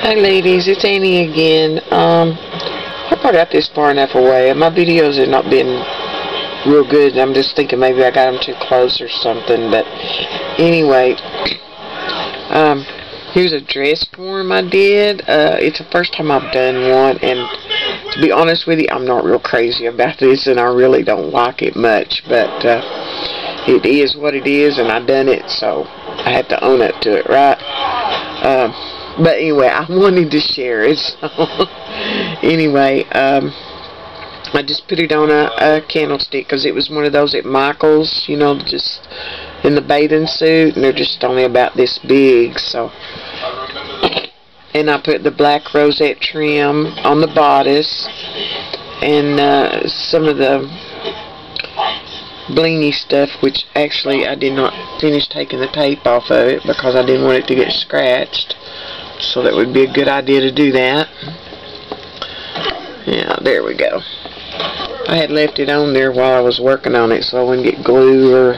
Hi ladies, it's Annie again. Um, I got this far enough away. My videos have not been real good. I'm just thinking maybe I got them too close or something. But anyway, um, here's a dress form I did. Uh, it's the first time I've done one, and to be honest with you, I'm not real crazy about this, and I really don't like it much. But uh, it is what it is, and I done it, so I have to own up to it, right? Um, but anyway, I wanted to share it. So anyway, um, I just put it on a, a candlestick because it was one of those at Michael's, you know, just in the bathing suit, and they're just only about this big. So, and I put the black rosette trim on the bodice, and uh, some of the blingy stuff, which actually I did not finish taking the tape off of it because I didn't want it to get scratched so that would be a good idea to do that. Yeah, there we go. I had left it on there while I was working on it so I wouldn't get glue or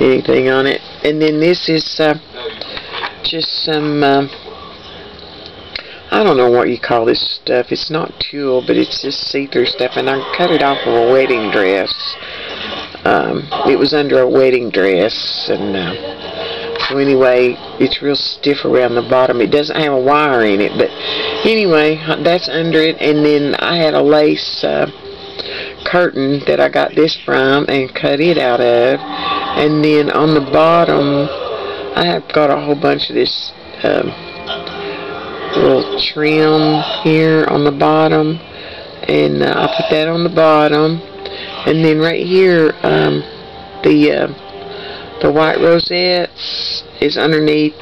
anything on it. And then this is uh, just some, uh, I don't know what you call this stuff. It's not tulle, but it's just see-through stuff. And I cut it off of a wedding dress. Um, it was under a wedding dress. And uh, so anyway, it's real stiff around the bottom. It doesn't have a wire in it, but anyway, that's under it. And then I had a lace uh, curtain that I got this from and cut it out of. And then on the bottom, I have got a whole bunch of this um, little trim here on the bottom. And uh, I put that on the bottom. And then right here, um, the... Uh, the white rosettes is underneath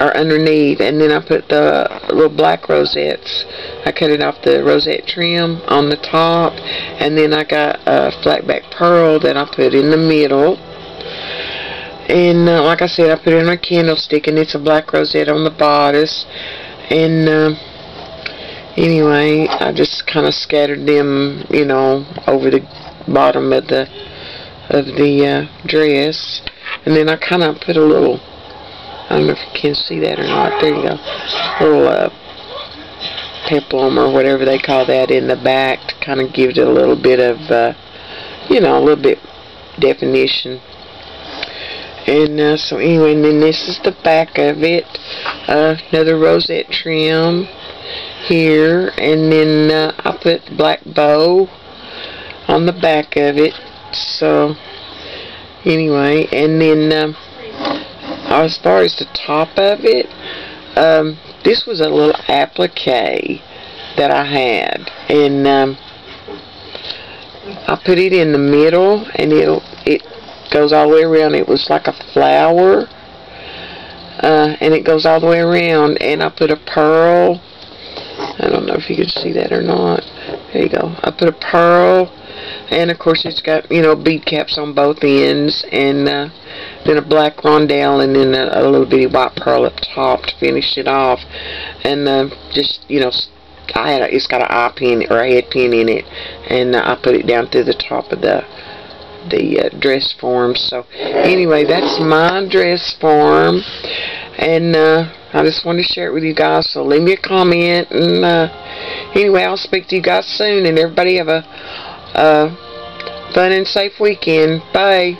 or underneath and then I put the little black rosettes. I cut it off the rosette trim on the top and then I got a flat back pearl that I put in the middle. And uh, like I said I put it in a candlestick and it's a black rosette on the bodice. And uh, anyway I just kind of scattered them you know over the bottom of the of the uh, dress. And then I kind of put a little, I don't know if you can see that or not. There you go. A little uh, peplum or whatever they call that in the back to kind of give it a little bit of, uh, you know, a little bit definition. And uh, so anyway, and then this is the back of it. Uh, another rosette trim here. And then uh, I put black bow on the back of it so anyway and then as far as the top of it um, this was a little applique that I had and um, I put it in the middle and it'll it goes all the way around. It was like a flower uh, and it goes all the way around and I put a pearl. I don't know if you can see that or not. There you go. I put a pearl and of course it's got you know bead caps on both ends and uh, then a black rondelle and then a, a, little bitty white pearl up top to finish it off. And uh, just you know I had a, it's got an eye pin or a head pin in it and uh, I put it down through the top of the the uh, dress form. So anyway that's my dress form. And uh, I just wanted to share it with you guys so leave me a comment and uh, anyway I'll speak to you guys soon and everybody have a uh, fun and safe weekend. Bye.